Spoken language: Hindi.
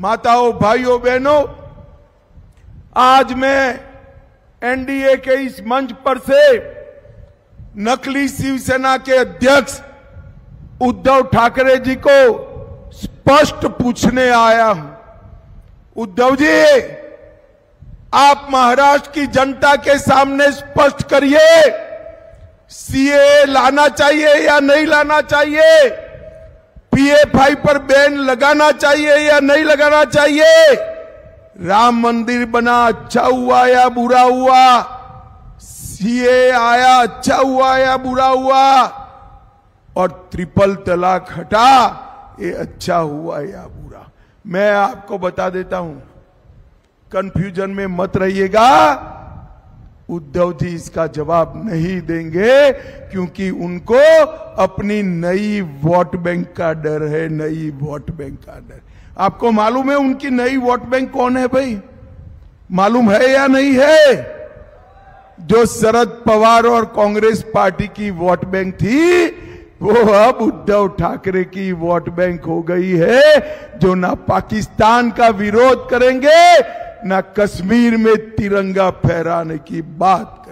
माताओं, भाइयों, बहनों, आज मैं एनडीए के इस मंच पर से नकली शिवसेना के अध्यक्ष उद्धव ठाकरे जी को स्पष्ट पूछने आया हूँ। उद्धव जी, आप महाराष्ट्र की जनता के सामने स्पष्ट करिए, सीए लाना चाहिए या नहीं लाना चाहिए। पीएफआई पर बैन लगाना चाहिए या नहीं लगाना चाहिए? राम मंदिर बना अच्छा हुआ या बुरा हुआ? सीए आया अच्छा हुआ या बुरा हुआ? और ट्रिपल तलाक हटा, ये अच्छा हुआ या बुरा? मैं आपको बता देता हूँ कंफ्यूजन में मत रहिएगा। उद्धव जी इसका जवाब नहीं देंगे क्योंकि उनको अपनी नई वोट बैंक का डर है, नई वोट बैंक का डर। आपको मालूम है उनकी नई वोट बैंक कौन है भाई? मालूम है या नहीं है? जो शरद पवार और कांग्रेस पार्टी की वोट बैंक थी, वो अब उद्धव ठाकरे की वोट बैंक हो गई है, जो ना पाकिस्तान का विरोध करेंगे ना कश्मीर में तिरंगा फहराने की बात